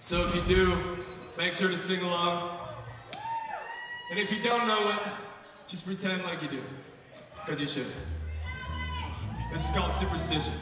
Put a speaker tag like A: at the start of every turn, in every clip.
A: So if you do, make sure to sing along. And if you don't know it, just pretend like you do. Because you should. This is called superstition.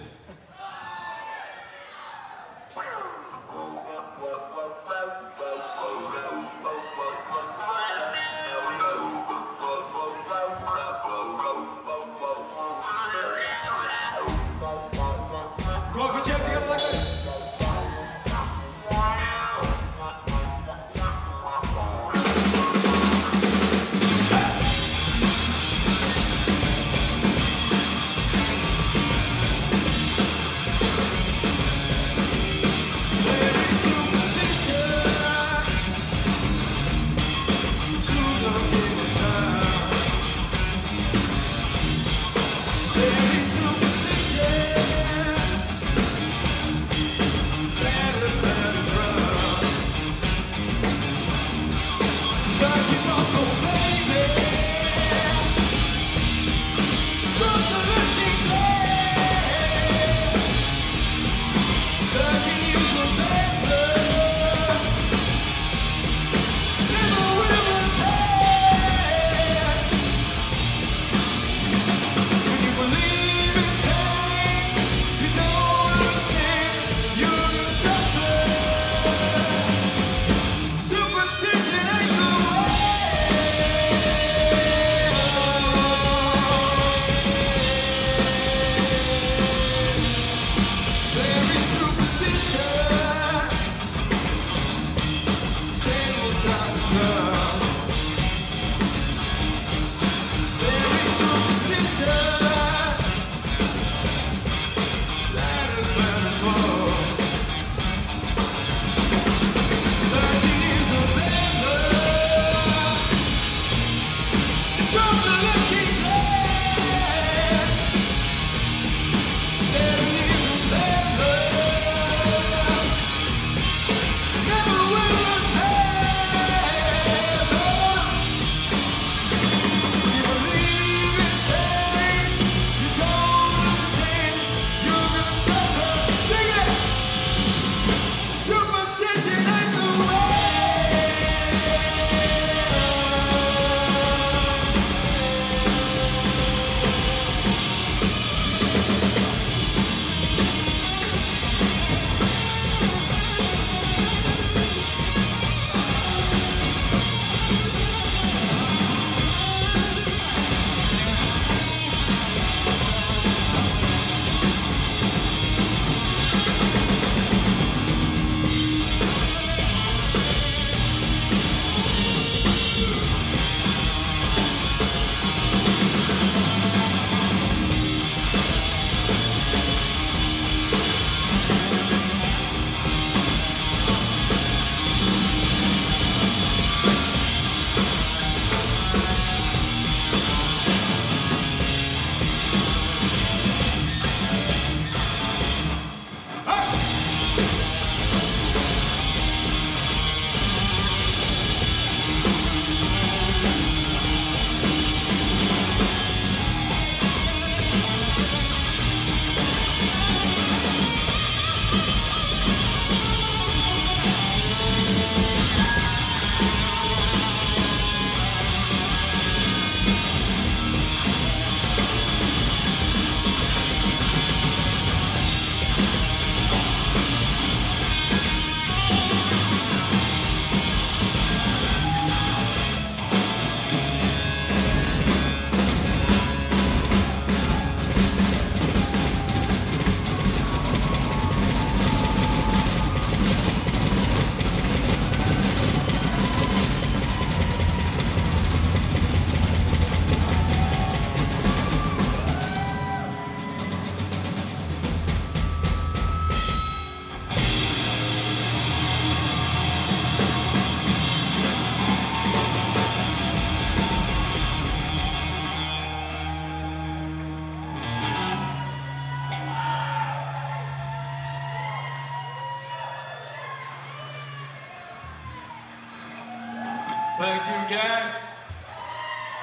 A: Thank you, guys.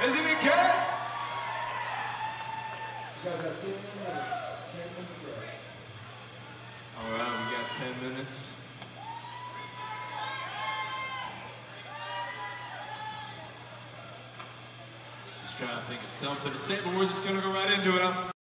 A: Isn't it good? All right, we got 10 minutes. Just trying to think of something to say, but we're just going to go right into it. Huh?